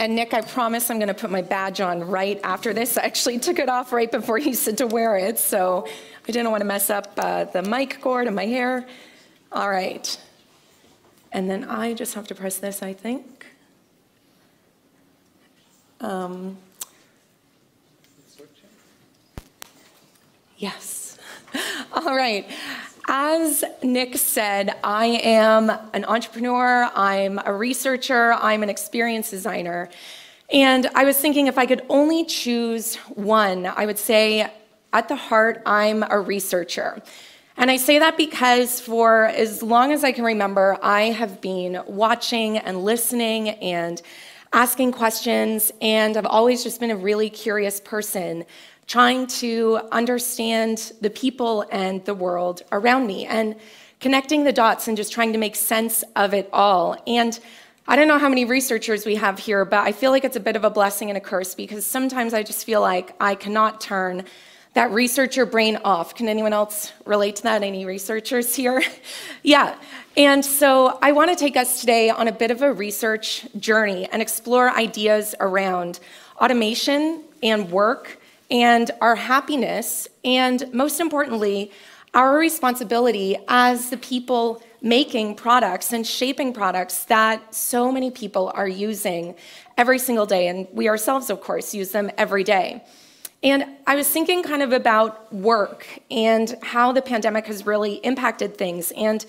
And Nick, I promise I'm going to put my badge on right after this. I actually took it off right before you said to wear it, so I didn't want to mess up uh, the mic cord and my hair. All right. And then I just have to press this, I think. Um, yes. All right. As Nick said, I am an entrepreneur, I'm a researcher, I'm an experience designer. And I was thinking if I could only choose one, I would say at the heart, I'm a researcher. And I say that because for as long as I can remember, I have been watching and listening and asking questions, and I've always just been a really curious person trying to understand the people and the world around me and connecting the dots and just trying to make sense of it all. And I don't know how many researchers we have here, but I feel like it's a bit of a blessing and a curse because sometimes I just feel like I cannot turn that researcher brain off. Can anyone else relate to that? Any researchers here? yeah. And so I want to take us today on a bit of a research journey and explore ideas around automation and work and our happiness, and most importantly, our responsibility as the people making products and shaping products that so many people are using every single day. And we ourselves, of course, use them every day. And I was thinking kind of about work and how the pandemic has really impacted things. And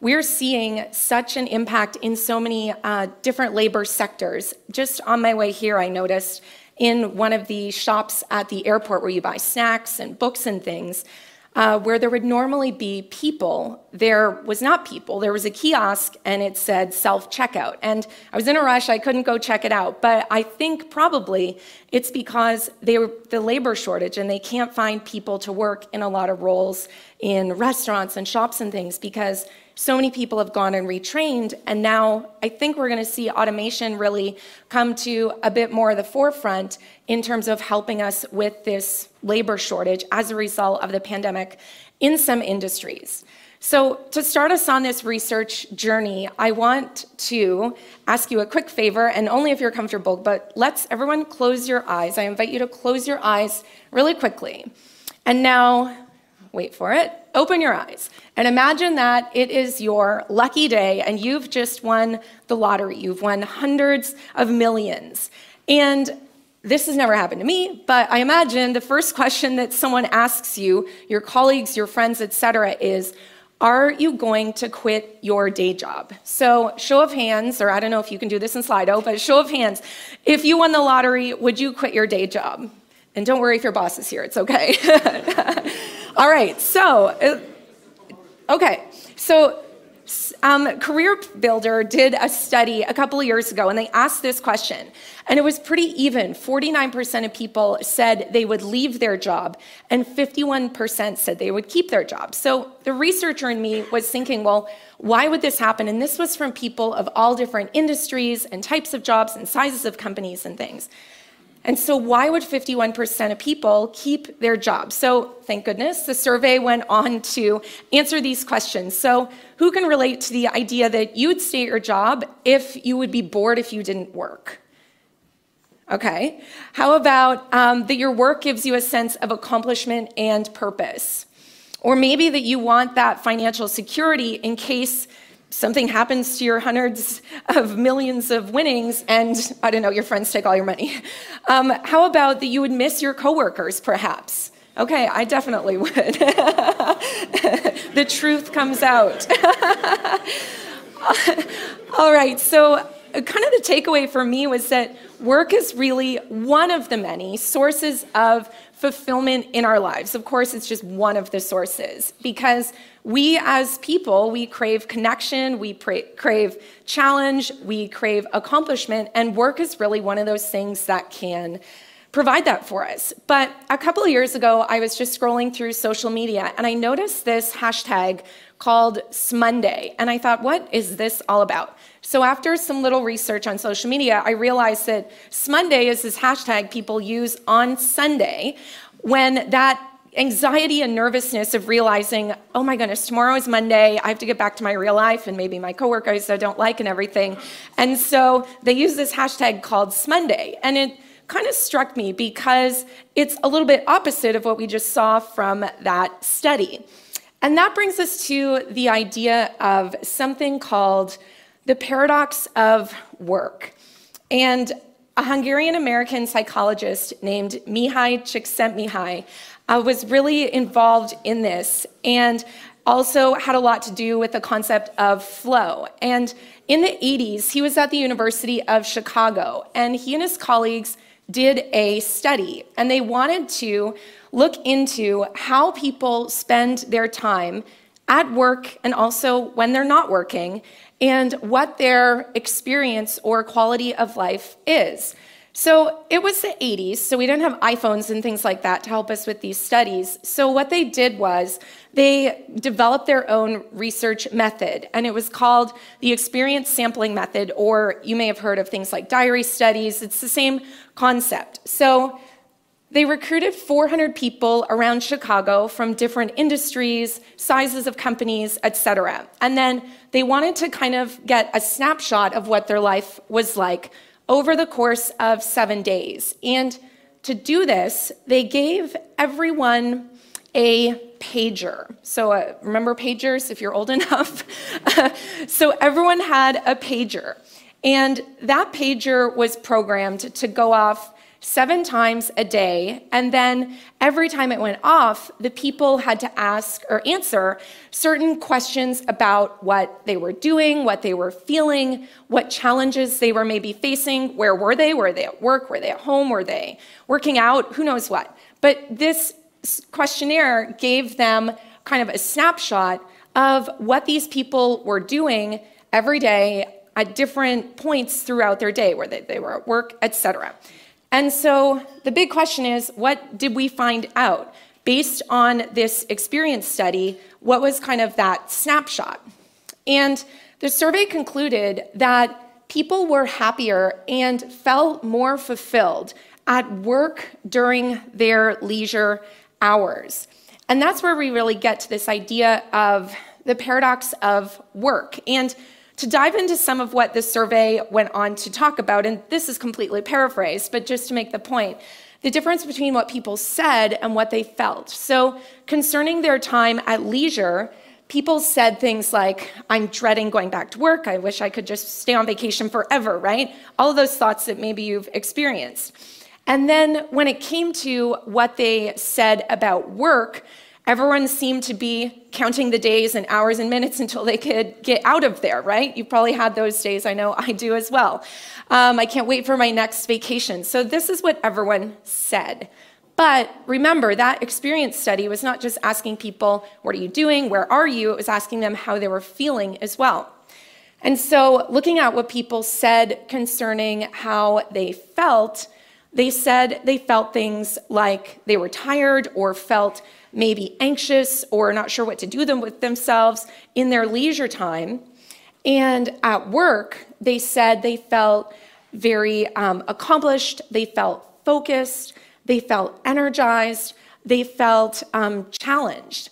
we're seeing such an impact in so many uh, different labor sectors. Just on my way here, I noticed in one of the shops at the airport where you buy snacks and books and things, uh, where there would normally be people, there was not people. There was a kiosk and it said self checkout. And I was in a rush, I couldn't go check it out. But I think probably it's because they were the labor shortage and they can't find people to work in a lot of roles in restaurants and shops and things because so many people have gone and retrained, and now I think we're going to see automation really come to a bit more of the forefront in terms of helping us with this labor shortage as a result of the pandemic in some industries. So, to start us on this research journey, I want to ask you a quick favor, and only if you're comfortable, but let's everyone close your eyes. I invite you to close your eyes really quickly. And now, wait for it, open your eyes and imagine that it is your lucky day and you've just won the lottery. You've won hundreds of millions. And this has never happened to me, but I imagine the first question that someone asks you, your colleagues, your friends, etc., is, are you going to quit your day job? So, show of hands, or I don't know if you can do this in Slido, but show of hands. If you won the lottery, would you quit your day job? And don't worry if your boss is here, it's okay. All right, so, uh, okay, so um, Career Builder did a study a couple of years ago, and they asked this question, and it was pretty even. 49% of people said they would leave their job, and 51% said they would keep their job. So the researcher in me was thinking, well, why would this happen? And this was from people of all different industries and types of jobs and sizes of companies and things. And so, why would 51% of people keep their jobs? So, thank goodness, the survey went on to answer these questions. So, who can relate to the idea that you would stay at your job if you would be bored if you didn't work? Okay. How about um, that your work gives you a sense of accomplishment and purpose? Or maybe that you want that financial security in case something happens to your hundreds of millions of winnings and I don't know, your friends take all your money. Um, how about that you would miss your coworkers perhaps? Okay, I definitely would. the truth comes out. all right, so uh, kind of the takeaway for me was that work is really one of the many sources of fulfillment in our lives. Of course, it's just one of the sources because we as people, we crave connection, we crave challenge, we crave accomplishment, and work is really one of those things that can provide that for us. But a couple of years ago, I was just scrolling through social media and I noticed this hashtag called Smonday. And I thought, what is this all about? So after some little research on social media, I realized that Smonday is this hashtag people use on Sunday when that anxiety and nervousness of realizing, oh my goodness, tomorrow is Monday. I have to get back to my real life and maybe my coworkers I don't like and everything. And so they use this hashtag called Smonday. And it kind of struck me because it's a little bit opposite of what we just saw from that study. And that brings us to the idea of something called the paradox of work. And a Hungarian American psychologist named Mihaly Csikszentmihalyi uh, was really involved in this and also had a lot to do with the concept of flow. And in the 80s, he was at the University of Chicago, and he and his colleagues did a study, and they wanted to look into how people spend their time at work and also when they're not working, and what their experience or quality of life is. So it was the 80s, so we didn't have iPhones and things like that to help us with these studies. So what they did was they developed their own research method, and it was called the experience sampling method, or you may have heard of things like diary studies. It's the same concept. So they recruited 400 people around Chicago from different industries, sizes of companies, et cetera. And then they wanted to kind of get a snapshot of what their life was like over the course of seven days. And to do this, they gave everyone a pager. So uh, remember pagers if you're old enough? so everyone had a pager. And that pager was programmed to go off seven times a day. And then every time it went off, the people had to ask or answer certain questions about what they were doing, what they were feeling, what challenges they were maybe facing. Where were they? Were they at work? Were they at home? Were they working out? Who knows what? But this questionnaire gave them kind of a snapshot of what these people were doing every day at different points throughout their day, where they, they were at work, etc. And so the big question is what did we find out? Based on this experience study, what was kind of that snapshot? And the survey concluded that people were happier and felt more fulfilled at work during their leisure hours. And that's where we really get to this idea of the paradox of work. And to dive into some of what this survey went on to talk about, and this is completely paraphrased, but just to make the point, the difference between what people said and what they felt. So, concerning their time at leisure, people said things like, I'm dreading going back to work. I wish I could just stay on vacation forever, right? All of those thoughts that maybe you've experienced. And then when it came to what they said about work, Everyone seemed to be counting the days and hours and minutes until they could get out of there, right? You probably had those days. I know I do as well. Um, I can't wait for my next vacation. So, this is what everyone said. But remember, that experience study was not just asking people, What are you doing? Where are you? It was asking them how they were feeling as well. And so, looking at what people said concerning how they felt, they said they felt things like they were tired or felt maybe anxious or not sure what to do them with themselves in their leisure time. And at work, they said they felt very um, accomplished, they felt focused, they felt energized, they felt um, challenged.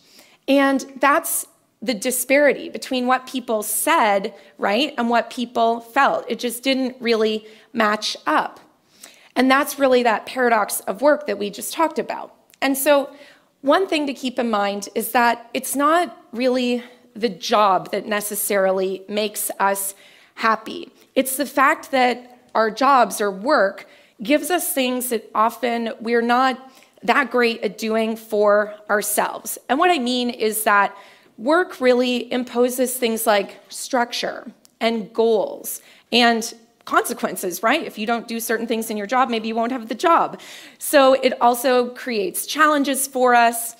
And that's the disparity between what people said, right, and what people felt. It just didn't really match up. And that's really that paradox of work that we just talked about. And so one thing to keep in mind is that it's not really the job that necessarily makes us happy. It's the fact that our jobs or work gives us things that often we're not that great at doing for ourselves. And what I mean is that work really imposes things like structure and goals and consequences, right? If you don't do certain things in your job, maybe you won't have the job. So it also creates challenges for us.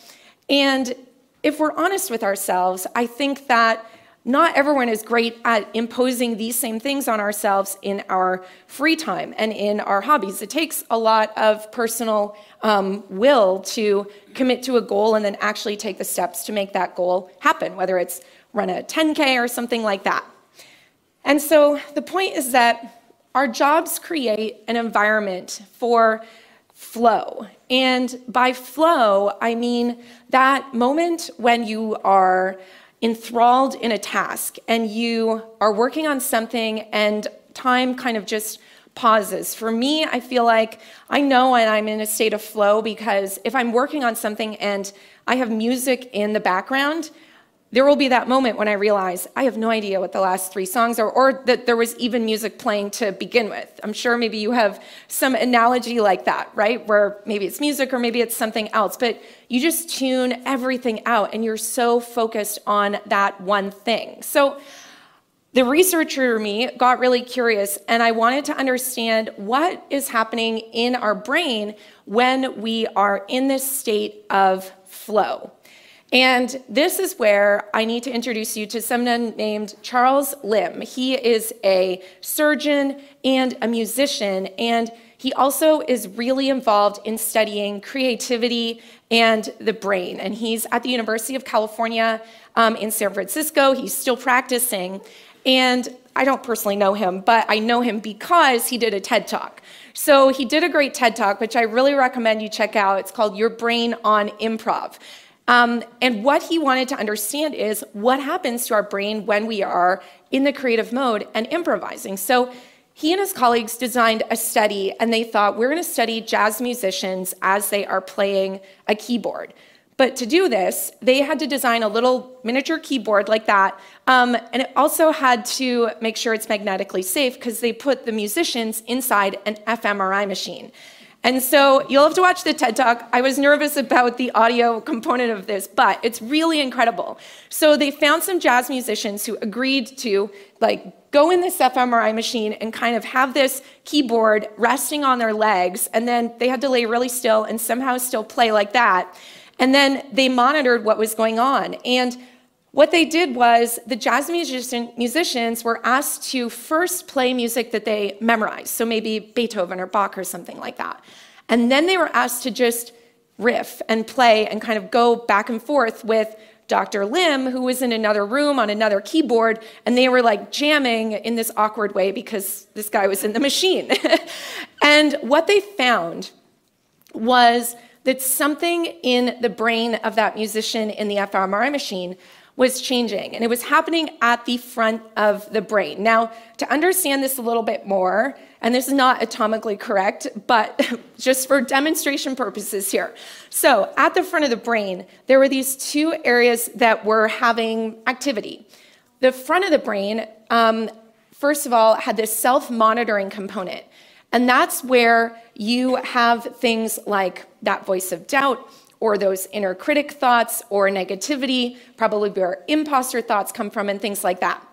And if we're honest with ourselves, I think that not everyone is great at imposing these same things on ourselves in our free time and in our hobbies. It takes a lot of personal um, will to commit to a goal and then actually take the steps to make that goal happen, whether it's run a 10K or something like that. And so the point is that our jobs create an environment for flow. And by flow, I mean that moment when you are enthralled in a task and you are working on something and time kind of just pauses. For me, I feel like I know when I'm in a state of flow because if I'm working on something and I have music in the background, there will be that moment when I realize I have no idea what the last three songs are, or that there was even music playing to begin with. I'm sure maybe you have some analogy like that, right? Where maybe it's music or maybe it's something else, but you just tune everything out and you're so focused on that one thing. So the researcher me got really curious and I wanted to understand what is happening in our brain when we are in this state of flow. And this is where I need to introduce you to someone named Charles Limb. He is a surgeon and a musician, and he also is really involved in studying creativity and the brain. And he's at the University of California um, in San Francisco. He's still practicing. And I don't personally know him, but I know him because he did a TED Talk. So he did a great TED Talk, which I really recommend you check out. It's called Your Brain on Improv. Um, and what he wanted to understand is what happens to our brain when we are in the creative mode and improvising. So he and his colleagues designed a study, and they thought we're going to study jazz musicians as they are playing a keyboard. But to do this, they had to design a little miniature keyboard like that. Um, and it also had to make sure it's magnetically safe because they put the musicians inside an fMRI machine. And so you'll have to watch the TED Talk. I was nervous about the audio component of this, but it's really incredible. So they found some jazz musicians who agreed to like go in this fMRI machine and kind of have this keyboard resting on their legs, and then they had to lay really still and somehow still play like that. And then they monitored what was going on. And what they did was the jazz musician, musicians were asked to first play music that they memorized, so maybe Beethoven or Bach or something like that. And then they were asked to just riff and play and kind of go back and forth with Dr. Limb, who was in another room on another keyboard, and they were like jamming in this awkward way because this guy was in the machine. and what they found was that something in the brain of that musician in the fMRI machine was changing, and it was happening at the front of the brain. Now, to understand this a little bit more, and this is not atomically correct, but just for demonstration purposes here. So, at the front of the brain, there were these two areas that were having activity. The front of the brain, um, first of all, had this self monitoring component. And that's where you have things like that voice of doubt, or those inner critic thoughts or negativity, probably where imposter thoughts come from, and things like that.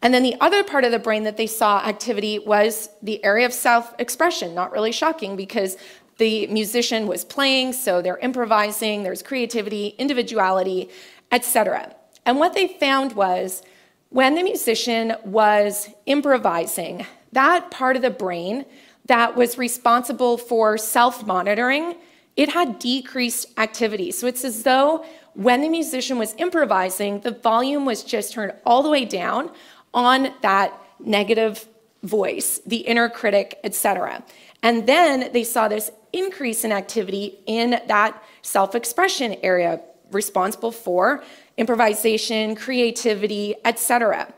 And then the other part of the brain that they saw activity was the area of self expression. Not really shocking because the musician was playing, so they're improvising, there's creativity, individuality, etc. And what they found was when the musician was improvising, that part of the brain that was responsible for self monitoring it had decreased activity. So it's as though when the musician was improvising, the volume was just turned all the way down on that negative voice, the inner critic, etc. And then they saw this increase in activity in that self-expression area responsible for improvisation, creativity, etc.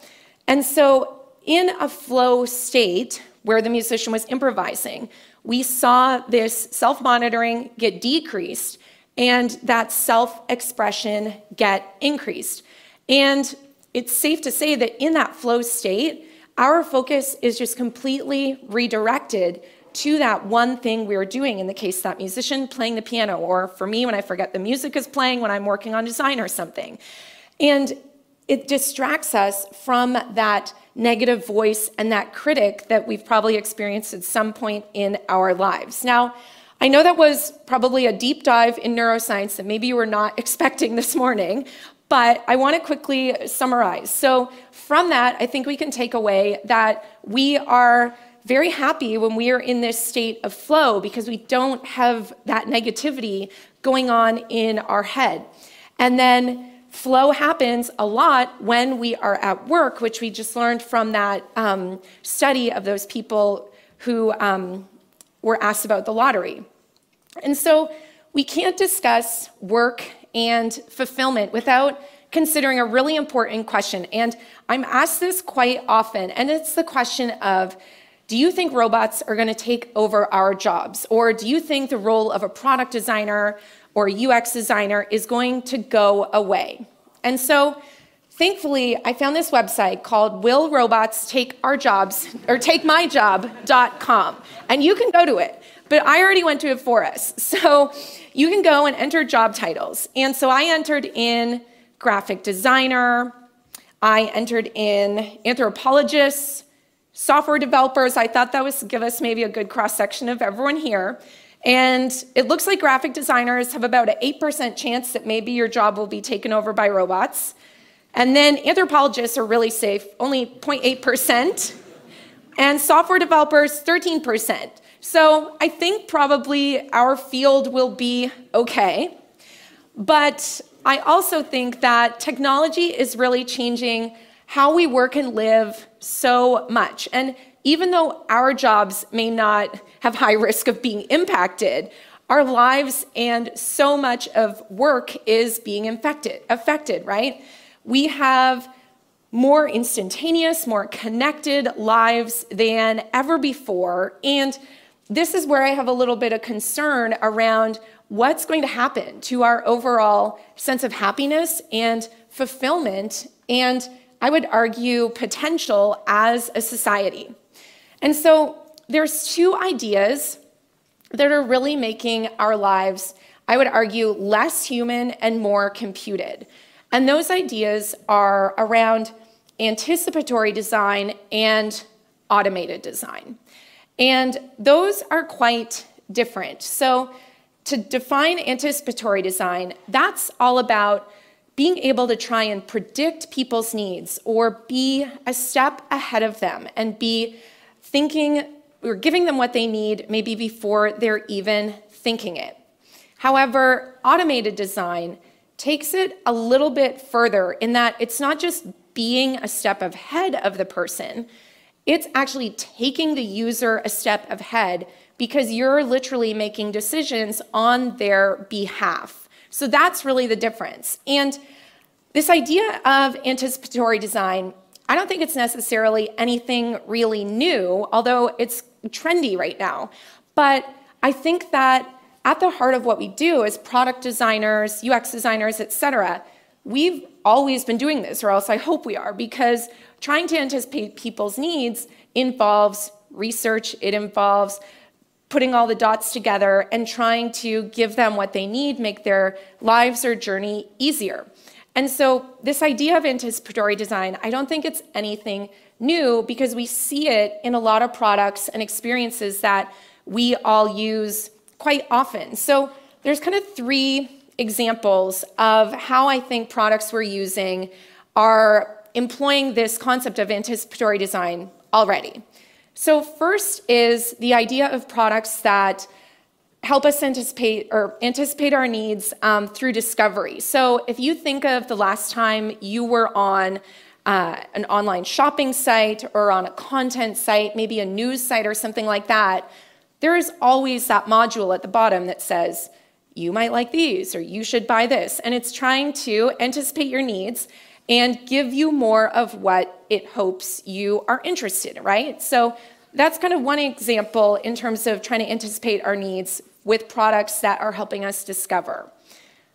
And so in a flow state where the musician was improvising, we saw this self monitoring get decreased and that self expression get increased. And it's safe to say that in that flow state, our focus is just completely redirected to that one thing we are doing in the case that musician playing the piano, or for me, when I forget the music is playing when I'm working on design or something. And it distracts us from that negative voice and that critic that we've probably experienced at some point in our lives. Now, I know that was probably a deep dive in neuroscience that maybe you were not expecting this morning, but I want to quickly summarize. So, from that, I think we can take away that we are very happy when we are in this state of flow because we don't have that negativity going on in our head. And then Flow happens a lot when we are at work, which we just learned from that um, study of those people who um, were asked about the lottery. And so we can't discuss work and fulfillment without considering a really important question. And I'm asked this quite often, and it's the question of do you think robots are going to take over our jobs? Or do you think the role of a product designer or UX designer is going to go away? And so, thankfully, I found this website called Will Robots Take Our Jobs or Take My Job.com. And you can go to it. But I already went to it for us. So you can go and enter job titles. And so I entered in graphic designer, I entered in anthropologists, software developers. I thought that was give us maybe a good cross section of everyone here. And it looks like graphic designers have about an 8% chance that maybe your job will be taken over by robots. And then anthropologists are really safe, only 0.8%. And software developers, 13%. So I think probably our field will be okay. But I also think that technology is really changing how we work and live so much. And even though our jobs may not have high risk of being impacted, our lives and so much of work is being infected, affected, right? We have more instantaneous, more connected lives than ever before. And this is where I have a little bit of concern around what's going to happen to our overall sense of happiness and fulfillment and I would argue, potential as a society. And so there's two ideas that are really making our lives, I would argue, less human and more computed. And those ideas are around anticipatory design and automated design. And those are quite different. So to define anticipatory design, that's all about being able to try and predict people's needs or be a step ahead of them and be thinking or giving them what they need maybe before they're even thinking it. However, automated design takes it a little bit further in that it's not just being a step ahead of the person, it's actually taking the user a step ahead because you're literally making decisions on their behalf. So that's really the difference. And this idea of anticipatory design, I don't think it's necessarily anything really new, although it's trendy right now. But I think that at the heart of what we do as product designers, UX designers, et cetera, we've always been doing this, or else I hope we are, because trying to anticipate people's needs involves research, it involves putting all the dots together and trying to give them what they need, make their lives or journey easier. And so, this idea of anticipatory design, I don't think it's anything new because we see it in a lot of products and experiences that we all use quite often. So, there's kind of three examples of how I think products we're using are employing this concept of anticipatory design already. So, first is the idea of products that help us anticipate or anticipate our needs um, through discovery. So, if you think of the last time you were on uh, an online shopping site or on a content site, maybe a news site or something like that, there is always that module at the bottom that says, you might like these or you should buy this. And it's trying to anticipate your needs and give you more of what it hopes you are interested in, right? So that's kind of one example in terms of trying to anticipate our needs with products that are helping us discover.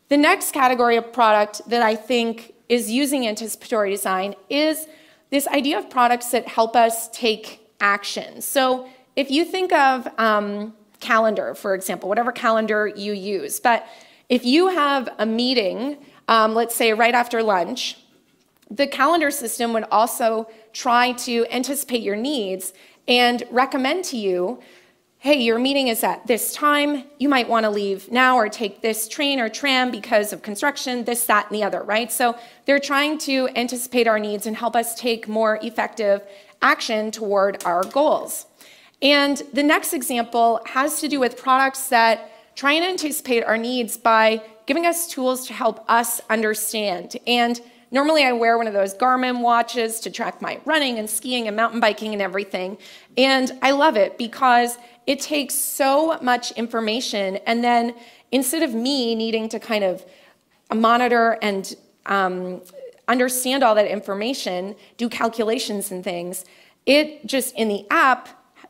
The next category of product that I think is using anticipatory design is this idea of products that help us take action. So if you think of um, calendar, for example, whatever calendar you use, but if you have a meeting, um, let's say right after lunch, the calendar system would also try to anticipate your needs and recommend to you hey, your meeting is at this time. You might want to leave now or take this train or tram because of construction, this, that, and the other, right? So they're trying to anticipate our needs and help us take more effective action toward our goals. And the next example has to do with products that try and anticipate our needs by giving us tools to help us understand. And normally I wear one of those Garmin watches to track my running and skiing and mountain biking and everything. And I love it because it takes so much information. And then instead of me needing to kind of monitor and um, understand all that information, do calculations and things, it just in the app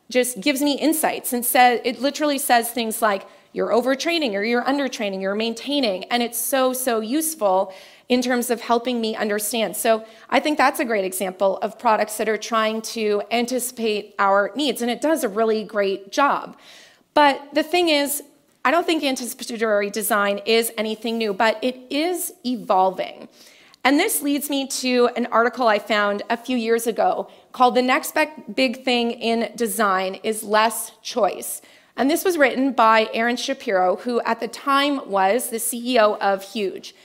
just gives me insights and says it literally says things like you're overtraining or you're undertraining, you're maintaining, and it's so so useful in terms of helping me understand. So I think that's a great example of products that are trying to anticipate our needs, and it does a really great job. But the thing is, I don't think anticipatory design is anything new, but it is evolving. And this leads me to an article I found a few years ago called The Next Big Thing in Design is Less Choice. And this was written by Aaron Shapiro, who at the time was the CEO of Huge.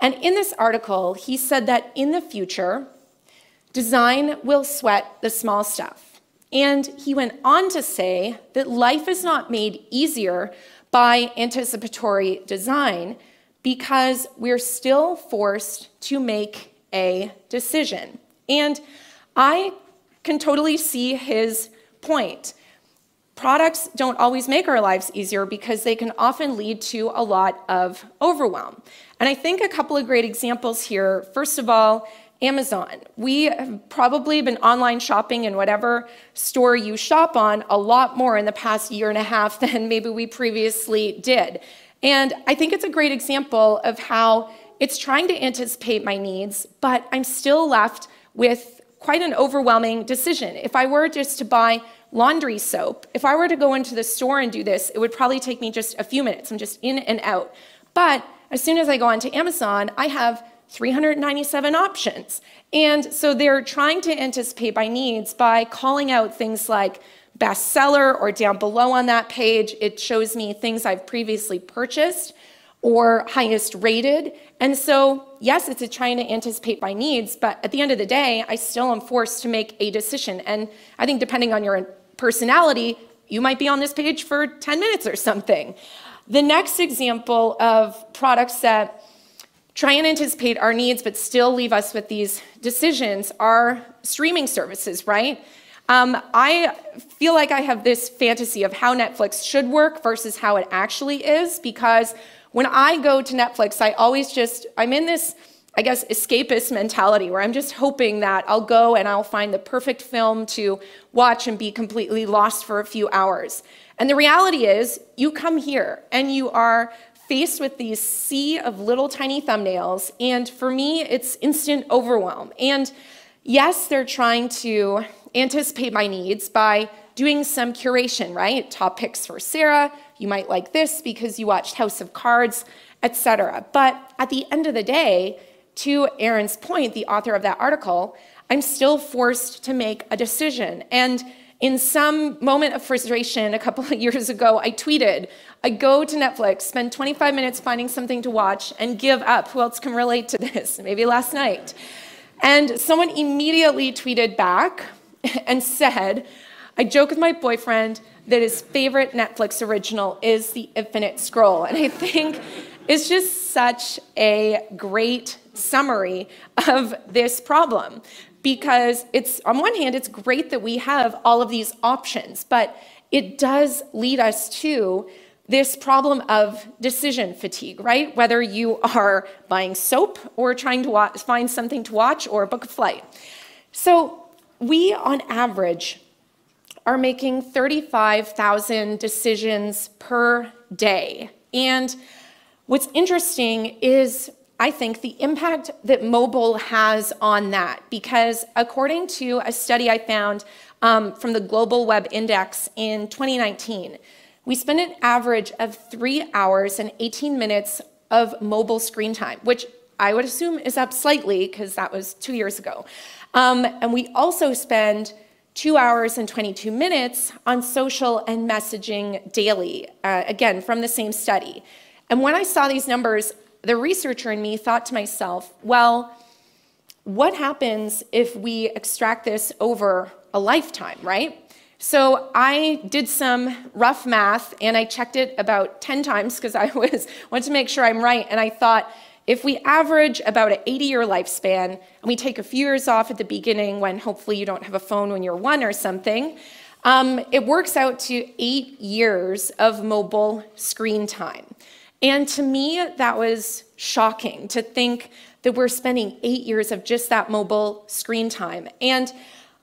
And in this article, he said that in the future, design will sweat the small stuff. And he went on to say that life is not made easier by anticipatory design because we're still forced to make a decision. And I can totally see his point. Products don't always make our lives easier because they can often lead to a lot of overwhelm. And I think a couple of great examples here. First of all, Amazon. We have probably been online shopping in whatever store you shop on a lot more in the past year and a half than maybe we previously did. And I think it's a great example of how it's trying to anticipate my needs, but I'm still left with quite an overwhelming decision. If I were just to buy laundry soap, if I were to go into the store and do this, it would probably take me just a few minutes. I'm just in and out. But as soon as I go onto Amazon, I have 397 options. And so they're trying to anticipate my needs by calling out things like bestseller or down below on that page, it shows me things I've previously purchased or highest rated. And so, yes, it's a trying to anticipate my needs, but at the end of the day, I still am forced to make a decision. And I think depending on your personality, you might be on this page for 10 minutes or something. The next example of products that try and anticipate our needs but still leave us with these decisions are streaming services, right? Um, I feel like I have this fantasy of how Netflix should work versus how it actually is because when I go to Netflix, I always just, I'm in this, I guess, escapist mentality where I'm just hoping that I'll go and I'll find the perfect film to watch and be completely lost for a few hours. And the reality is, you come here and you are faced with these sea of little tiny thumbnails, and for me, it's instant overwhelm. And yes, they're trying to anticipate my needs by doing some curation, right? Top picks for Sarah, you might like this because you watched House of Cards, etc. But at the end of the day, to Aaron's point, the author of that article, I'm still forced to make a decision. And in some moment of frustration a couple of years ago, I tweeted, I go to Netflix, spend 25 minutes finding something to watch, and give up. Who else can relate to this? Maybe last night. And someone immediately tweeted back and said, I joke with my boyfriend that his favorite Netflix original is The Infinite Scroll. And I think it's just such a great summary of this problem. Because it's on one hand it's great that we have all of these options but it does lead us to this problem of decision fatigue right? Whether you are buying soap or trying to watch, find something to watch or book a flight. So we on average are making 35,000 decisions per day. And what's interesting is I think, the impact that mobile has on that. Because according to a study I found um, from the Global Web Index in 2019, we spend an average of three hours and 18 minutes of mobile screen time, which I would assume is up slightly because that was two years ago. Um, and we also spend two hours and 22 minutes on social and messaging daily, uh, again, from the same study. And when I saw these numbers, the researcher in me thought to myself, well, what happens if we extract this over a lifetime, right? So I did some rough math and I checked it about 10 times because I was wanted to make sure I'm right. And I thought, if we average about an 80 year lifespan and we take a few years off at the beginning when hopefully you don't have a phone when you're one or something, um, it works out to eight years of mobile screen time. And to me, that was shocking to think that we're spending eight years of just that mobile screen time. And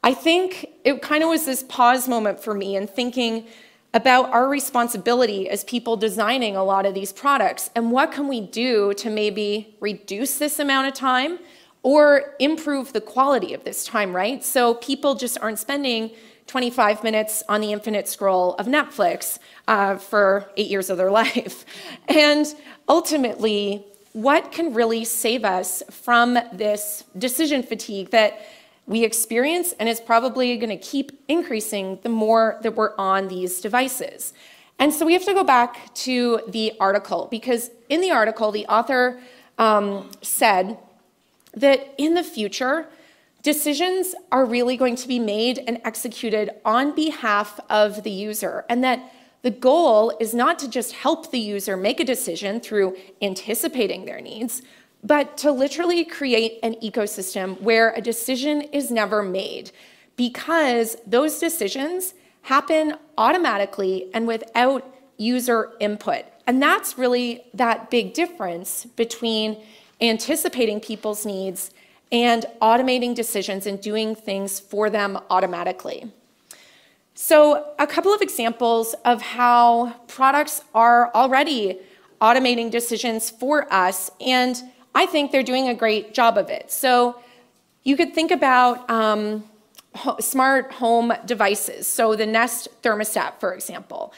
I think it kind of was this pause moment for me in thinking about our responsibility as people designing a lot of these products and what can we do to maybe reduce this amount of time or improve the quality of this time, right? So people just aren't spending 25 minutes on the infinite scroll of Netflix uh, for eight years of their life. And ultimately, what can really save us from this decision fatigue that we experience and is probably going to keep increasing the more that we're on these devices. And so we have to go back to the article because in the article, the author um, said that in the future, decisions are really going to be made and executed on behalf of the user, and that the goal is not to just help the user make a decision through anticipating their needs, but to literally create an ecosystem where a decision is never made because those decisions happen automatically and without user input. And that's really that big difference between anticipating people's needs and automating decisions and doing things for them automatically. So, a couple of examples of how products are already automating decisions for us and I think they're doing a great job of it. So you could think about um, smart home devices. So the Nest thermostat, for example.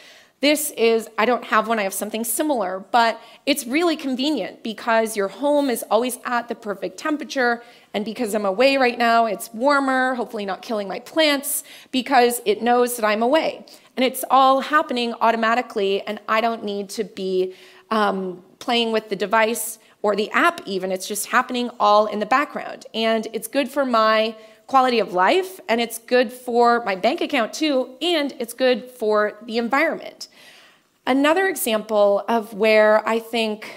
This is, I don't have one, I have something similar, but it's really convenient because your home is always at the perfect temperature. And because I'm away right now, it's warmer, hopefully not killing my plants, because it knows that I'm away. And it's all happening automatically, and I don't need to be um, playing with the device or the app even. It's just happening all in the background. And it's good for my quality of life, and it's good for my bank account too, and it's good for the environment. Another example of where I think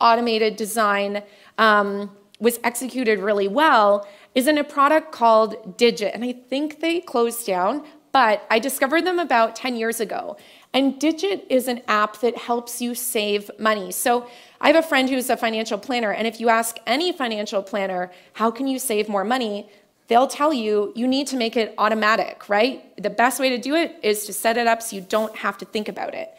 automated design um, was executed really well is in a product called Digit. And I think they closed down, but I discovered them about 10 years ago. And Digit is an app that helps you save money. So I have a friend who's a financial planner, and if you ask any financial planner, how can you save more money? They'll tell you you need to make it automatic, right? The best way to do it is to set it up so you don't have to think about it.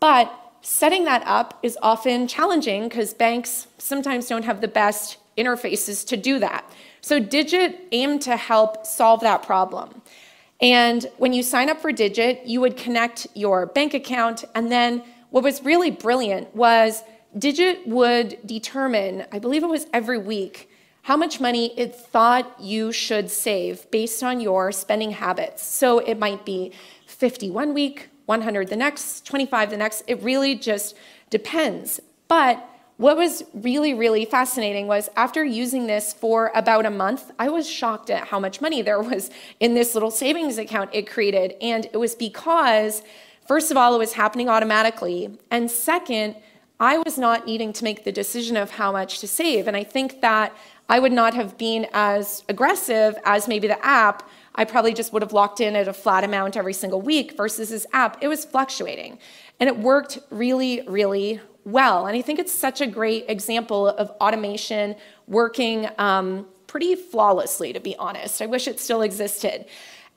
But setting that up is often challenging because banks sometimes don't have the best interfaces to do that. So Digit aimed to help solve that problem. And when you sign up for Digit, you would connect your bank account, and then what was really brilliant was Digit would determine, I believe it was every week, how much money it thought you should save based on your spending habits. So it might be 50 one week, 100 the next, 25 the next. It really just depends. But what was really, really fascinating was after using this for about a month, I was shocked at how much money there was in this little savings account it created. And it was because, first of all, it was happening automatically. And second, I was not needing to make the decision of how much to save. And I think that I would not have been as aggressive as maybe the app. I probably just would have locked in at a flat amount every single week versus this app. It was fluctuating. And it worked really, really well. And I think it's such a great example of automation working um, pretty flawlessly, to be honest. I wish it still existed.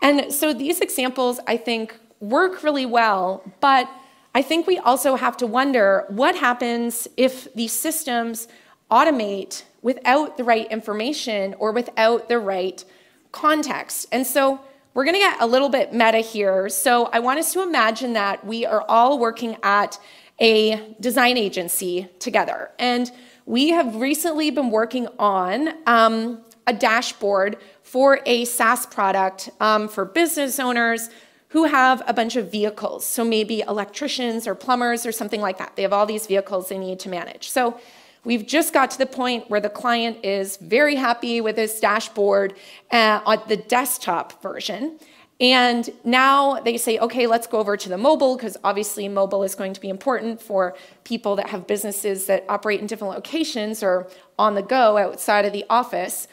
And so these examples, I think, work really well, but I think we also have to wonder what happens if these systems automate without the right information or without the right context. And so we're going to get a little bit meta here. So I want us to imagine that we are all working at a design agency together. And we have recently been working on um, a dashboard for a SaaS product um, for business owners who have a bunch of vehicles. So maybe electricians or plumbers or something like that. They have all these vehicles they need to manage. So we've just got to the point where the client is very happy with this dashboard uh, on the desktop version. And now they say, okay, let's go over to the mobile, because obviously mobile is going to be important for people that have businesses that operate in different locations or on the go outside of the office.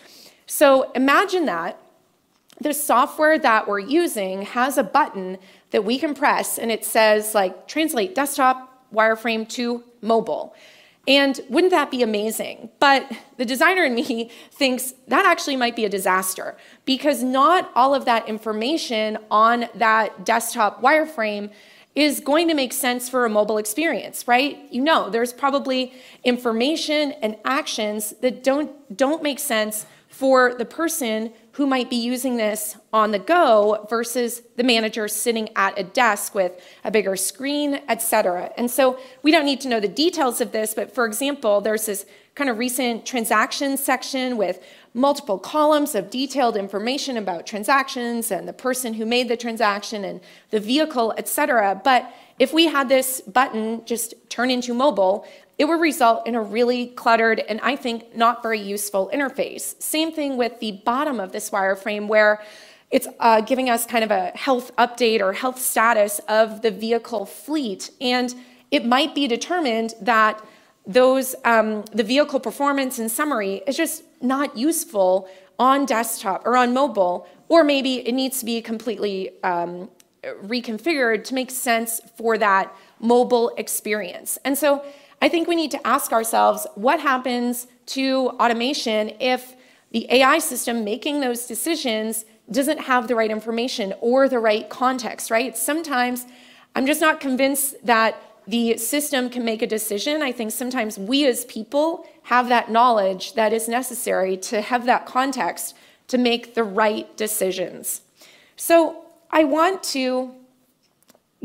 So imagine that. The software that we're using has a button that we can press, and it says, like, translate desktop wireframe to mobile. And wouldn't that be amazing? But the designer in me thinks that actually might be a disaster because not all of that information on that desktop wireframe is going to make sense for a mobile experience, right? You know, there's probably information and actions that don't, don't make sense for the person who might be using this on the go versus the manager sitting at a desk with a bigger screen, et cetera. And so we don't need to know the details of this, but for example, there's this kind of recent transactions section with multiple columns of detailed information about transactions and the person who made the transaction and the vehicle, et cetera. But if we had this button just turn into mobile, it would result in a really cluttered and I think not very useful interface. Same thing with the bottom of this wireframe where it's uh, giving us kind of a health update or health status of the vehicle fleet. And it might be determined that those, um, the vehicle performance and summary is just not useful on desktop or on mobile, or maybe it needs to be completely um, reconfigured to make sense for that mobile experience. And so I think we need to ask ourselves what happens to automation if the AI system making those decisions doesn't have the right information or the right context, right? Sometimes I'm just not convinced that the system can make a decision. I think sometimes we as people have that knowledge that is necessary to have that context to make the right decisions. So I want to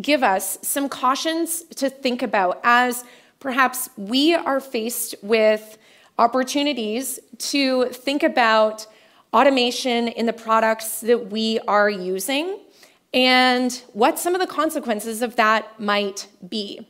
give us some cautions to think about as perhaps we are faced with opportunities to think about automation in the products that we are using and what some of the consequences of that might be.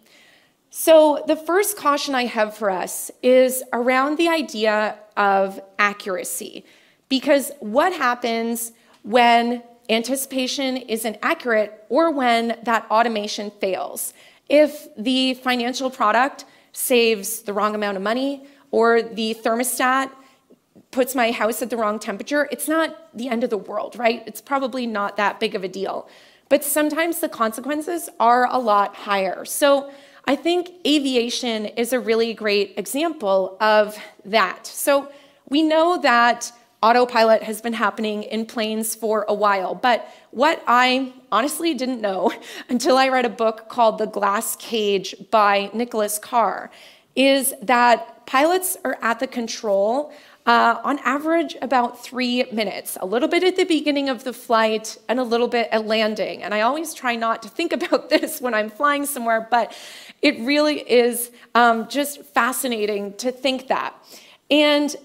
So, the first caution I have for us is around the idea of accuracy. Because what happens when anticipation isn't accurate or when that automation fails? If the financial product saves the wrong amount of money or the thermostat puts my house at the wrong temperature, it's not the end of the world, right? It's probably not that big of a deal. But sometimes the consequences are a lot higher. So I think aviation is a really great example of that. So we know that autopilot has been happening in planes for a while. But what I honestly didn't know until I read a book called The Glass Cage by Nicholas Carr is that pilots are at the control uh, on average about three minutes, a little bit at the beginning of the flight and a little bit at landing. And I always try not to think about this when I'm flying somewhere, but it really is um, just fascinating to think that. And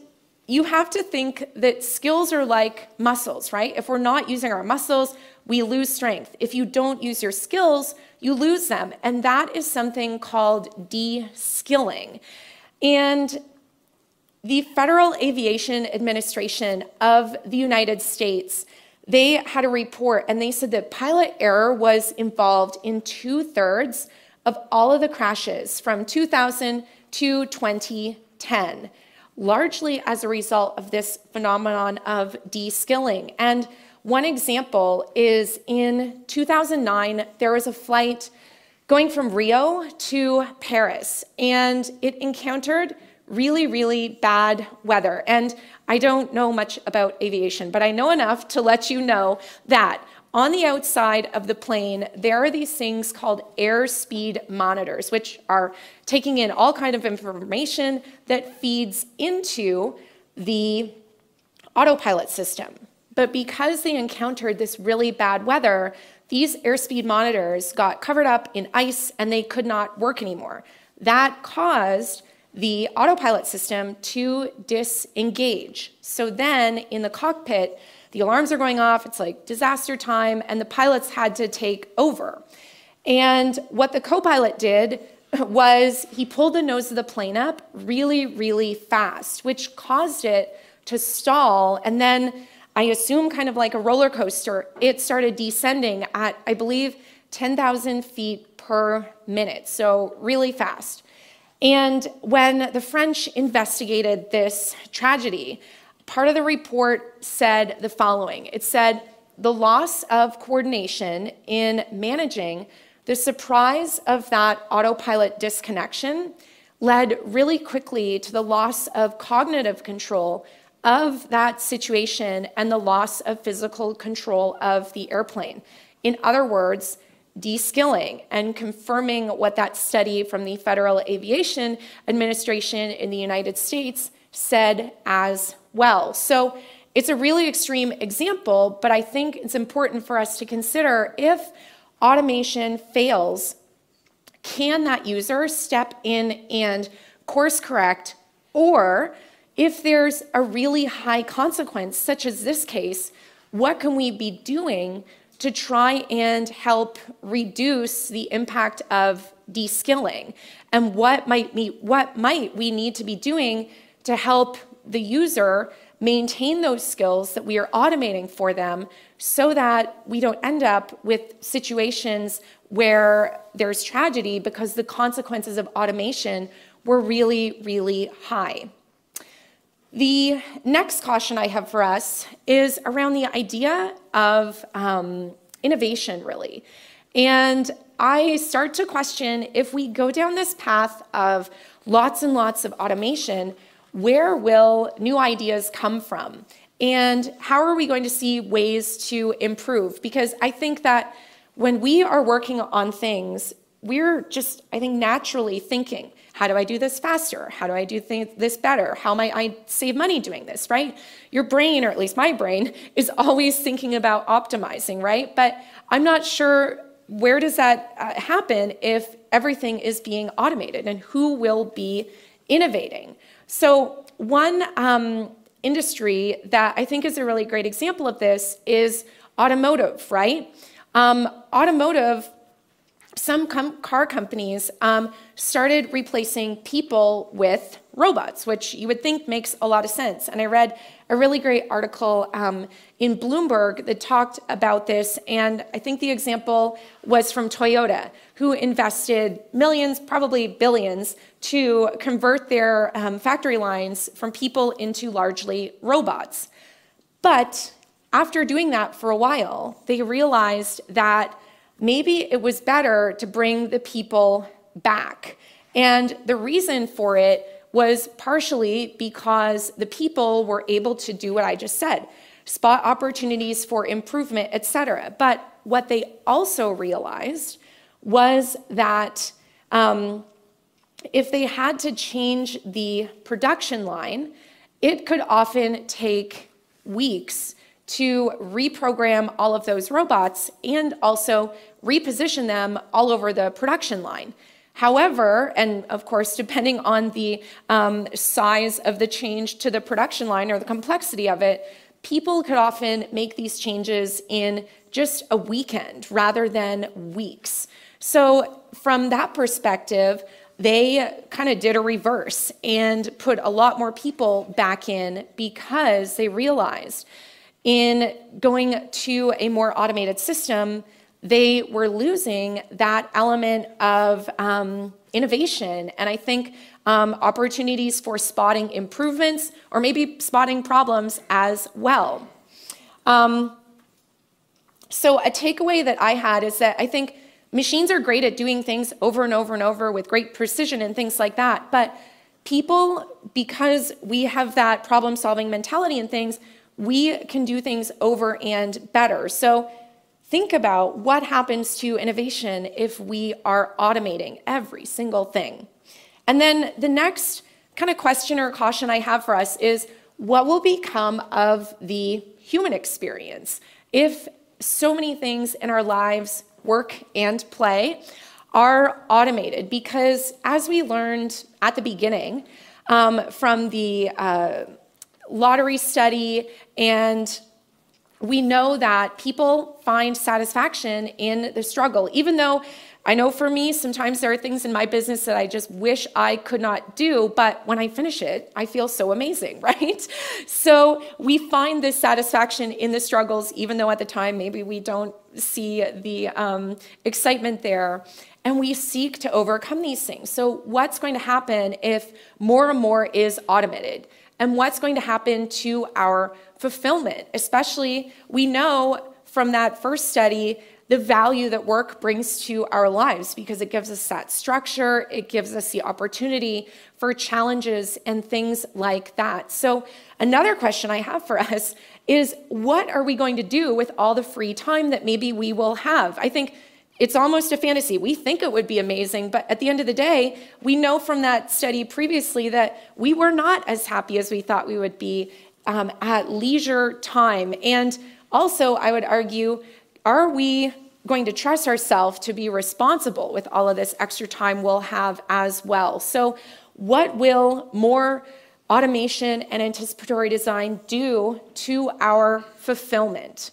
you have to think that skills are like muscles, right? If we're not using our muscles, we lose strength. If you don't use your skills, you lose them. And that is something called de skilling. And the Federal Aviation Administration of the United States, they had a report and they said that pilot error was involved in two thirds of all of the crashes from 2000 to 2010 largely as a result of this phenomenon of de-skilling. And one example is in 2009, there was a flight going from Rio to Paris, and it encountered really, really bad weather. And I don't know much about aviation, but I know enough to let you know that on the outside of the plane, there are these things called airspeed monitors, which are taking in all kind of information that feeds into the autopilot system. But because they encountered this really bad weather, these airspeed monitors got covered up in ice and they could not work anymore. That caused the autopilot system to disengage. So then in the cockpit, the alarms are going off, it's like disaster time, and the pilots had to take over. And what the co pilot did was he pulled the nose of the plane up really, really fast, which caused it to stall. And then I assume kind of like a roller coaster, it started descending at, I believe, 10,000 feet per minute, so really fast. And when the French investigated this tragedy, part of the report said the following it said, the loss of coordination in managing the surprise of that autopilot disconnection led really quickly to the loss of cognitive control of that situation and the loss of physical control of the airplane. In other words, de-skilling and confirming what that study from the Federal Aviation Administration in the United States said as well. So it's a really extreme example, but I think it's important for us to consider if automation fails, can that user step in and course correct? Or if there's a really high consequence, such as this case, what can we be doing to try and help reduce the impact of de-skilling? And what might, we, what might we need to be doing to help the user maintain those skills that we are automating for them so that we don't end up with situations where there's tragedy because the consequences of automation were really, really high. The next caution I have for us is around the idea of um, innovation, really. And I start to question if we go down this path of lots and lots of automation, where will new ideas come from? And how are we going to see ways to improve? Because I think that when we are working on things, we're just, I think, naturally thinking, how do I do this faster? How do I do this better? How might I save money doing this, right? Your brain, or at least my brain, is always thinking about optimizing, right? But I'm not sure where does that uh, happen if everything is being automated and who will be innovating? So, one um, industry that I think is a really great example of this is automotive, right? Um, automotive, some com car companies um, started replacing people with robots, which you would think makes a lot of sense. And I read a really great article um, in Bloomberg that talked about this. And I think the example was from Toyota, who invested millions, probably billions, to convert their um, factory lines from people into largely robots. But after doing that for a while, they realized that maybe it was better to bring the people back. And the reason for it was partially because the people were able to do what I just said spot opportunities for improvement, etc. But what they also realized was that um, if they had to change the production line, it could often take weeks to reprogram all of those robots and also reposition them all over the production line. However, and of course, depending on the um, size of the change to the production line or the complexity of it, people could often make these changes in just a weekend rather than weeks. So, from that perspective, they kind of did a reverse and put a lot more people back in because they realized in going to a more automated system, they were losing that element of um, innovation. And I think um, opportunities for spotting improvements or maybe spotting problems as well. Um, so, a takeaway that I had is that I think machines are great at doing things over and over and over with great precision and things like that. But people, because we have that problem solving mentality and things, we can do things over and better. So, Think about what happens to innovation if we are automating every single thing. And then the next kind of question or caution I have for us is what will become of the human experience if so many things in our lives, work and play, are automated? Because as we learned at the beginning um, from the uh, lottery study and we know that people find satisfaction in the struggle, even though I know for me, sometimes there are things in my business that I just wish I could not do, but when I finish it, I feel so amazing, right? So we find this satisfaction in the struggles, even though at the time maybe we don't see the um, excitement there. And we seek to overcome these things. So, what's going to happen if more and more is automated? And what's going to happen to our fulfillment? Especially, we know from that first study the value that work brings to our lives because it gives us that structure, it gives us the opportunity for challenges and things like that. So, another question I have for us is what are we going to do with all the free time that maybe we will have? I think it's almost a fantasy. We think it would be amazing, but at the end of the day, we know from that study previously that we were not as happy as we thought we would be um, at leisure time. And also, I would argue are we going to trust ourselves to be responsible with all of this extra time we'll have as well? So, what will more automation and anticipatory design do to our fulfillment?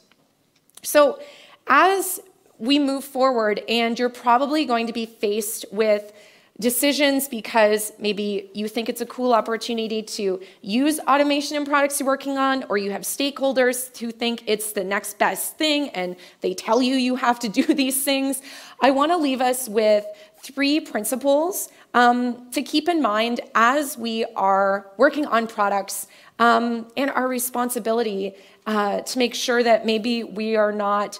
So, as we move forward, and you're probably going to be faced with decisions because maybe you think it's a cool opportunity to use automation in products you're working on, or you have stakeholders who think it's the next best thing and they tell you you have to do these things. I want to leave us with three principles um, to keep in mind as we are working on products um, and our responsibility uh, to make sure that maybe we are not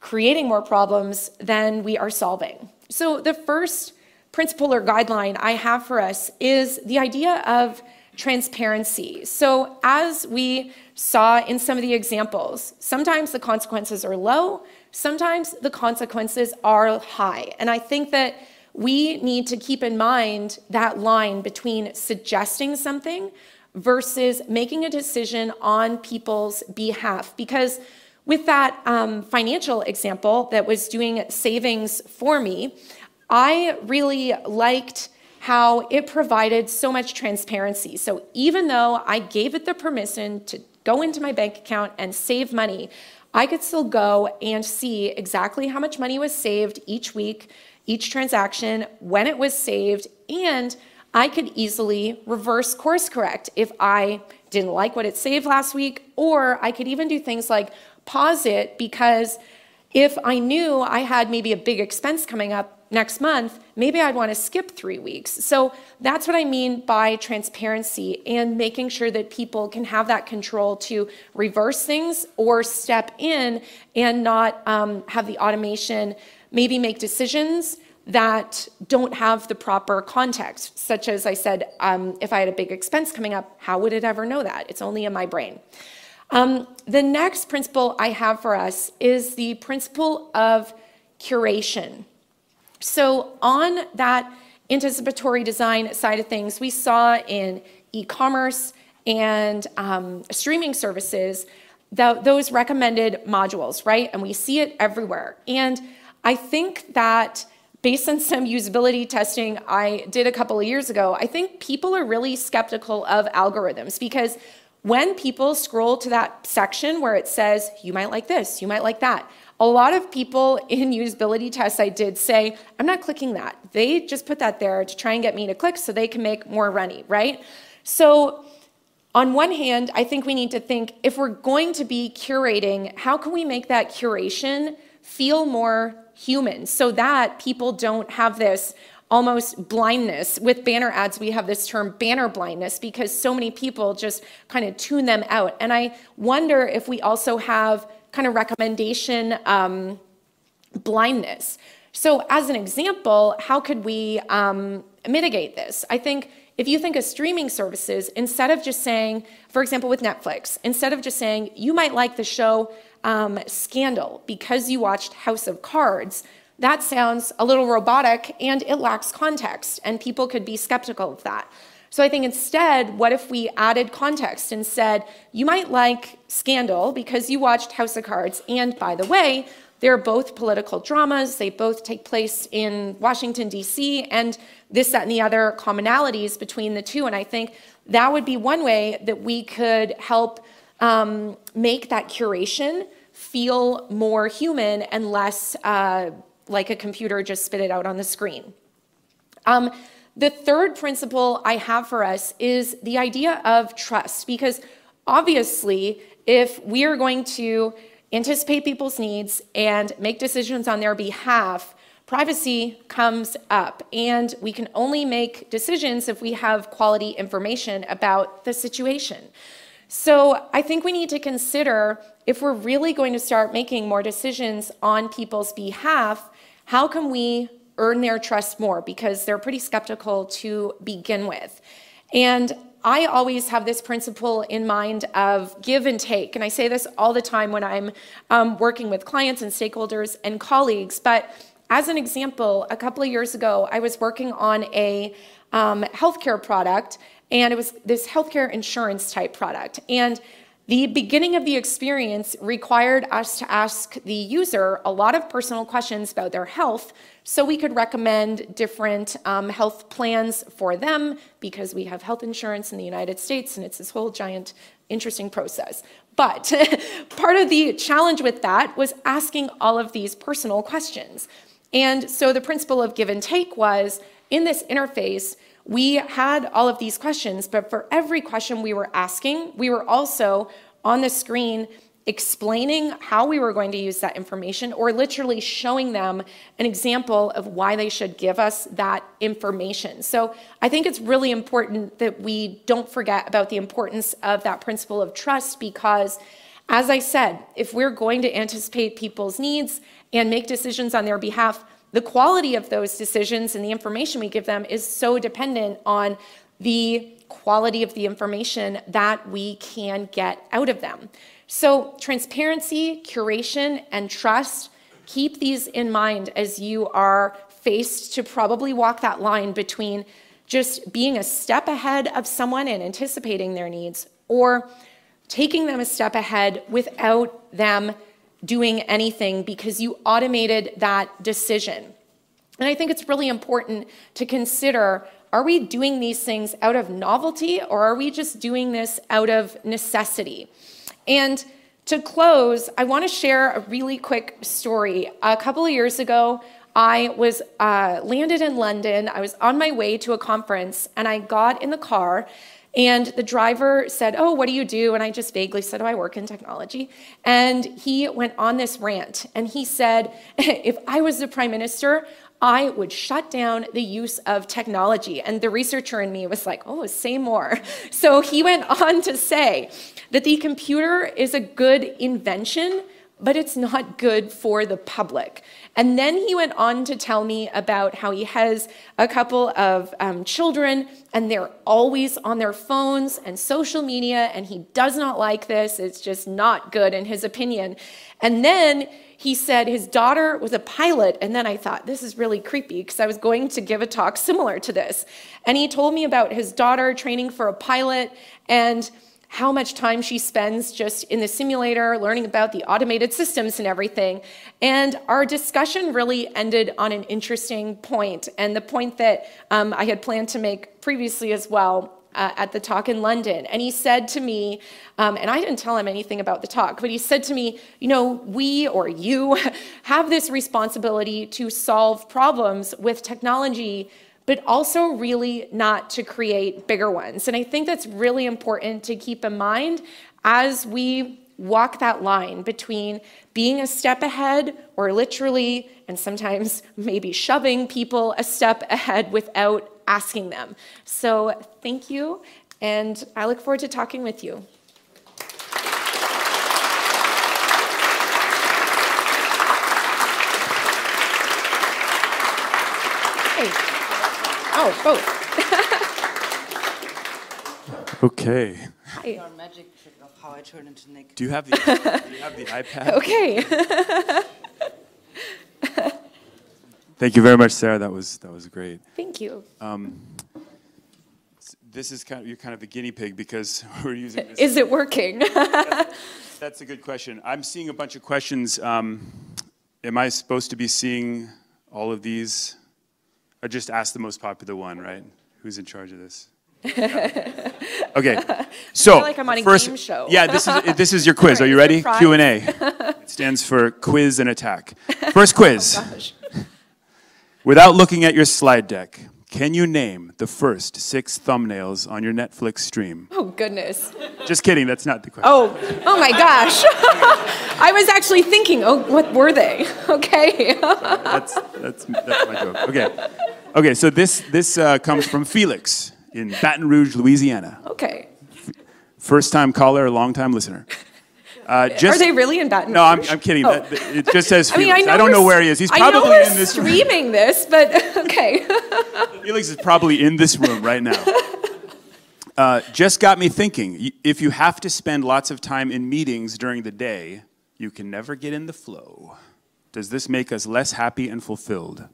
creating more problems than we are solving. So the first principle or guideline I have for us is the idea of transparency. So, as we saw in some of the examples, sometimes the consequences are low, sometimes the consequences are high. And I think that we need to keep in mind that line between suggesting something versus making a decision on people's behalf. Because with that um, financial example that was doing savings for me, I really liked how it provided so much transparency. So even though I gave it the permission to go into my bank account and save money, I could still go and see exactly how much money was saved each week, each transaction, when it was saved, and I could easily reverse course correct if I didn't like what it saved last week, or I could even do things like pause it because if I knew I had maybe a big expense coming up next month, maybe I'd want to skip three weeks. So that's what I mean by transparency and making sure that people can have that control to reverse things or step in and not um, have the automation maybe make decisions that don't have the proper context, such as I said, um, if I had a big expense coming up, how would it ever know that? It's only in my brain. Um, the next principle I have for us is the principle of curation. So, on that anticipatory design side of things, we saw in e commerce and um, streaming services those recommended modules, right? And we see it everywhere. And I think that based on some usability testing I did a couple of years ago, I think people are really skeptical of algorithms because when people scroll to that section where it says, you might like this, you might like that, a lot of people in usability tests I did say, I'm not clicking that. They just put that there to try and get me to click so they can make more money, right? So on one hand, I think we need to think if we're going to be curating, how can we make that curation feel more human so that people don't have this almost blindness. With banner ads, we have this term banner blindness because so many people just kind of tune them out. And I wonder if we also have kind of recommendation um, blindness. So, as an example, how could we um, mitigate this? I think if you think of streaming services, instead of just saying, for example, with Netflix, instead of just saying, you might like the show um, Scandal because you watched House of Cards, that sounds a little robotic and it lacks context, and people could be skeptical of that. So I think instead, what if we added context and said, you might like Scandal because you watched House of Cards, and by the way, they're both political dramas. They both take place in Washington, D.C., and this, that, and the other commonalities between the two. And I think that would be one way that we could help um, make that curation feel more human and less uh, like a computer just spit it out on the screen. Um, the third principle I have for us is the idea of trust, because obviously, if we are going to anticipate people's needs and make decisions on their behalf, privacy comes up. And we can only make decisions if we have quality information about the situation. So I think we need to consider if we're really going to start making more decisions on people's behalf, how can we earn their trust more? Because they're pretty skeptical to begin with. And I always have this principle in mind of give and take. And I say this all the time when I'm um, working with clients and stakeholders and colleagues. But as an example, a couple of years ago, I was working on a um, healthcare product and it was this healthcare insurance type product. And the beginning of the experience required us to ask the user a lot of personal questions about their health so we could recommend different um, health plans for them because we have health insurance in the United States and it's this whole giant interesting process. But part of the challenge with that was asking all of these personal questions. And so the principle of give and take was in this interface, we had all of these questions, but for every question we were asking, we were also on the screen explaining how we were going to use that information or literally showing them an example of why they should give us that information. So I think it's really important that we don't forget about the importance of that principle of trust because as I said, if we're going to anticipate people's needs and make decisions on their behalf, the quality of those decisions and the information we give them is so dependent on the quality of the information that we can get out of them. So transparency, curation, and trust, keep these in mind as you are faced to probably walk that line between just being a step ahead of someone and anticipating their needs or taking them a step ahead without them doing anything because you automated that decision. And I think it's really important to consider are we doing these things out of novelty or are we just doing this out of necessity? And to close, I want to share a really quick story. A couple of years ago, I was uh, landed in London. I was on my way to a conference and I got in the car and the driver said, Oh, what do you do? And I just vaguely said, Oh, I work in technology. And he went on this rant and he said, If I was the prime minister, I would shut down the use of technology. And the researcher in me was like, oh, say more. So he went on to say that the computer is a good invention, but it's not good for the public. And then he went on to tell me about how he has a couple of um, children and they're always on their phones and social media, and he does not like this. It's just not good in his opinion. And then he said his daughter was a pilot. And then I thought, this is really creepy because I was going to give a talk similar to this. And he told me about his daughter training for a pilot and how much time she spends just in the simulator, learning about the automated systems and everything. And our discussion really ended on an interesting point, and the point that um, I had planned to make previously as well uh, at the talk in London. And he said to me, um, and I didn't tell him anything about the talk, but he said to me, you know, we or you have this responsibility to solve problems with technology but also really not to create bigger ones. And I think that's really important to keep in mind as we walk that line between being a step ahead or literally and sometimes maybe shoving people a step ahead without asking them. So thank you, and I look forward to talking with you. Hey. Oh, both. okay. Hi. Our magic trick of how I turn into Nick. Do you have the, do you have the iPad? Okay. Thank you very much, Sarah. That was that was great. Thank you. This is kind of you're kind of the guinea pig because we're using this. Is it working? That's a good question. I'm seeing a bunch of questions. Um, am I supposed to be seeing all of these? I just ask the most popular one, right? Who's in charge of this? okay, so feel like I'm on a first, game show. yeah, this is this is your quiz. Are you ready? Q and A. It stands for quiz and attack. First oh, quiz. Gosh. Without looking at your slide deck, can you name the first six thumbnails on your Netflix stream? Oh, goodness. Just kidding, that's not the question. Oh, oh my gosh. I was actually thinking, oh, what were they? Okay. That's, that's, that's my joke. Okay. Okay, so this, this uh, comes from Felix in Baton Rouge, Louisiana. okay. First time caller, long time listener. Uh, just, Are they really in Baton Rouge? No, I'm, I'm kidding. Oh. That- it just says I mean, I, know don't know where he is. He's I know probably we're in this room. streaming this, but okay. Felix is probably in this room right now. Uh, just got me thinking. If you have to spend lots of time in meetings during the day, you can never get in the flow. Does this make us less happy and fulfilled?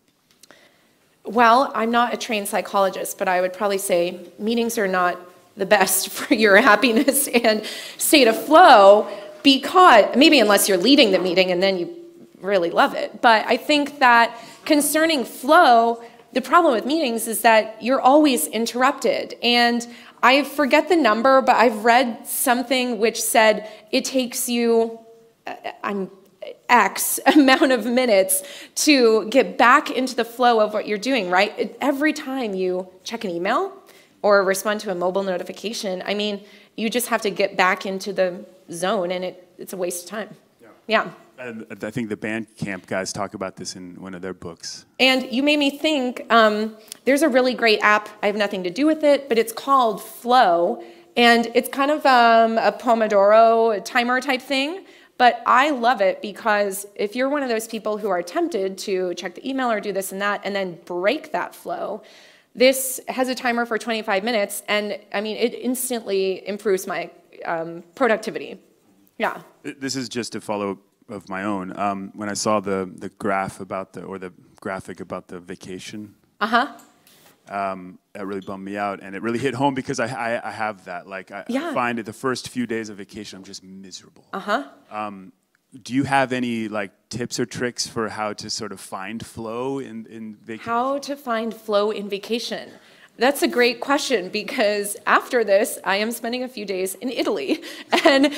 Well, I'm not a trained psychologist, but I would probably say meetings are not the best for your happiness and state of flow because maybe unless you're leading the meeting and then you really love it. But I think that concerning flow, the problem with meetings is that you're always interrupted. And I forget the number, but I've read something which said it takes you uh, I'm X amount of minutes to get back into the flow of what you're doing, right? Every time you check an email or respond to a mobile notification, I mean, you just have to get back into the zone and it, it's a waste of time. Yeah. And I think the Basecamp guys talk about this in one of their books. And you made me think um, there's a really great app. I have nothing to do with it, but it's called Flow. And it's kind of um, a Pomodoro timer type thing. But I love it because if you're one of those people who are tempted to check the email or do this and that and then break that flow, this has a timer for 25 minutes. And I mean, it instantly improves my um, productivity. Yeah. This is just a follow up of my own. Um, when I saw the, the graph about the, or the graphic about the vacation, Uh huh. um, that really bummed me out. And it really hit home because I, I, I have that. Like, I, Yeah. I find it the first few days of vacation, I'm just miserable. Uh huh. Um, do you have any like tips or tricks for how to sort of find flow in, in vacation? How to find flow in vacation? That's a great question because after this, I am spending a few days in Italy. And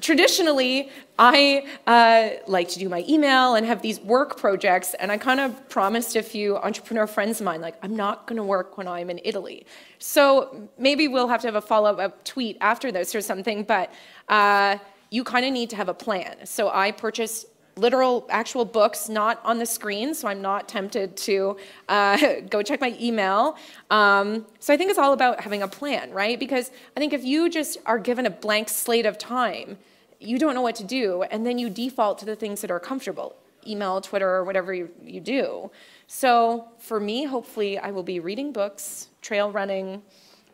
traditionally, I uh, like to do my email and have these work projects. And I kind of promised a few entrepreneur friends of mine, like, I'm not going to work when I'm in Italy. So maybe we'll have to have a follow up tweet after this or something. But uh, you kind of need to have a plan. So I purchased literal actual books not on the screen so i'm not tempted to uh, go check my email. Um, so i think it's all about having a plan right? Because i think if you just are given a blank slate of time you don't know what to do and then you default to the things that are comfortable email twitter or whatever you, you do. So for me hopefully i will be reading books trail running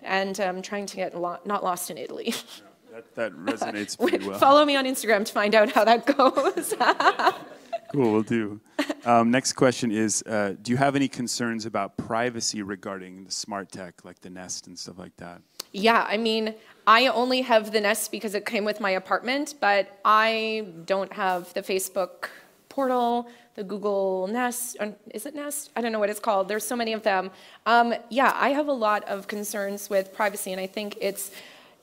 and um, trying to get lo- not lost in italy That, that resonates pretty well. follow me on instagram to find out how that goes Cool, we'll do. Um, next question is uh, Do you have any concerns about privacy regarding the smart tech, like the Nest and stuff like that? Yeah, I mean, I only have the Nest because it came with my apartment, but I don't have the Facebook portal, the Google Nest. Is it Nest? I don't know what it's called. There's so many of them. Um, yeah, I have a lot of concerns with privacy, and I think it's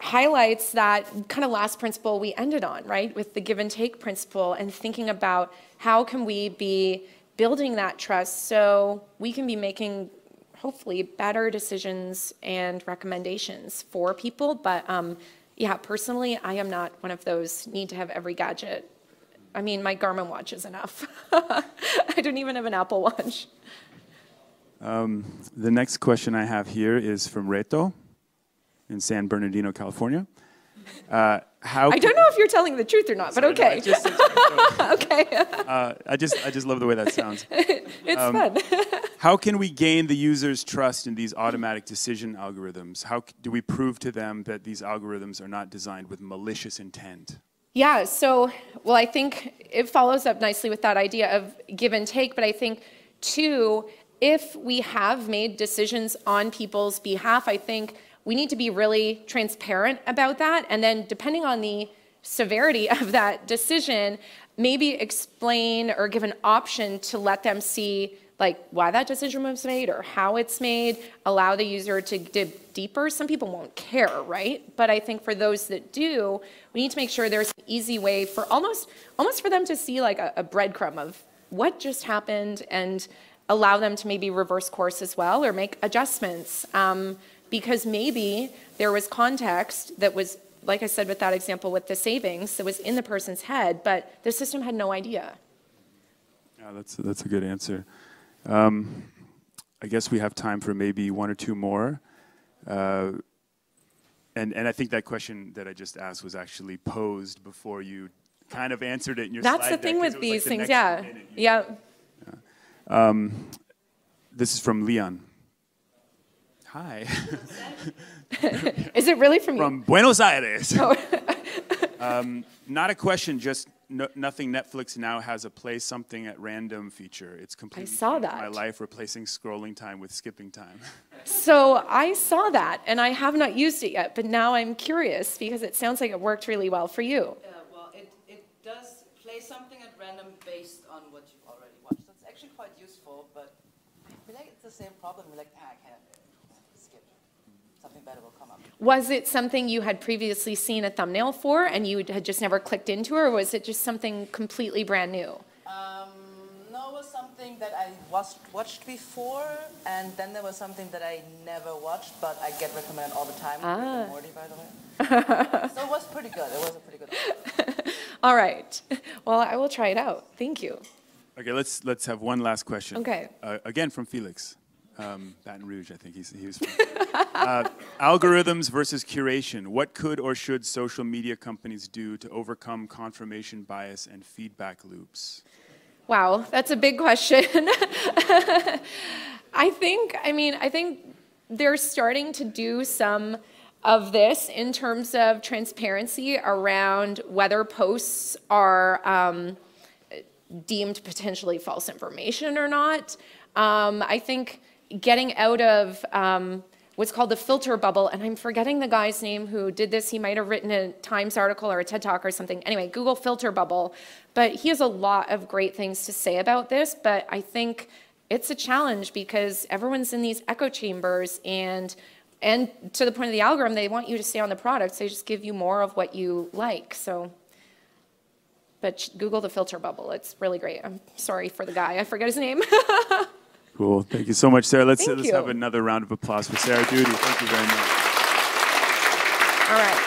highlights that kind of last principle we ended on, right? With the give and take principle and thinking about how can we be building that trust so we can be making hopefully better decisions and recommendations for people. But um, yeah, personally, I am not one of those need to have every gadget. I mean, my Garmin watch is enough. I don't even have an Apple Watch. Um, the next question I have here is from Reto in San Bernardino, California. Uh, how I don't know if you're telling the truth or not, but Sorry, no, okay. just- okay, uh, I just, I just love the way that sounds. it's Um, fun. How can we gain the user's trust in these automatic decision algorithms? How c- do we prove to them that these algorithms are not designed with malicious intent? Yeah, so, well, I think it follows up nicely with that idea of give and take, but I think, too, if we have made decisions on people's behalf, I think we need to be really transparent about that. And then, depending on the severity of that decision, maybe explain or give an option to let them see like why that decision was made or how it's made, allow the user to dig deeper. Some people won't care, right? But I think for those that do, we need to make sure there's an easy way for almost almost for them to see like a, a breadcrumb of what just happened and allow them to maybe reverse course as well or make adjustments. Um, because maybe there was context that was, like I said with that example with the savings, that was in the person's head, but the system had no idea. Yeah, that's, that's a good answer. Um, I guess we have time for maybe one or two more. Uh, and, and I think that question that I just asked was actually posed before you kind of answered it in your That's the thing with it was like these the things, yeah. minute you- Yeah. This is from Leon. Hi. Is it really from you? from Buenos Aires. Oh. um, not a question, just no, nothing. Netflix now has a play something at random feature. It's completely I saw that. my life, replacing scrolling time with skipping time. So I saw that and I have not used it yet, but now I'm curious because it sounds like it worked really well for you. Yeah, well, it, it does play something at random based on what you've already watched. That's actually quite useful, but I feel like it's the same problem. You're like, ah, I can't skip. Something better will come up. Was it something you had previously seen a thumbnail for and you had just never clicked into, or was it just something completely brand new? Um, no, it was something that I was, watched before, and then there was something that I never watched, but I get recommended all the time. Ah. Morty, by the way. so it was pretty good. It was a pretty good. All right. Well, I will try it out. Thank you. Okay, let's let's have one last question. Okay. Uh, again from Felix, um, Baton Rouge, I think he's he was. From. uh, algorithms versus curation. What could or should social media companies do to overcome confirmation bias and feedback loops? Wow, that's a big question. I think, I mean, I think they're starting to do some of this in terms of transparency around whether posts are um, deemed potentially false information or not. Um, I think getting out of um, what's called the filter bubble, and I'm forgetting the guy's name who did this. He might have written a Times article or a TED Talk or something. Anyway, Google filter bubble. But he has a lot of great things to say about this, but I think it's a challenge because everyone's in these echo chambers and and to the point of the algorithm, they want you to stay on the products. They just give you more of what you like. So but Google the filter bubble. It's really great. I'm sorry for the guy. I forget his name. Cool. Thank you so much, Sarah. Let's Thank let's you. have another round of applause for Sarah Doody. Thank you very much. All right.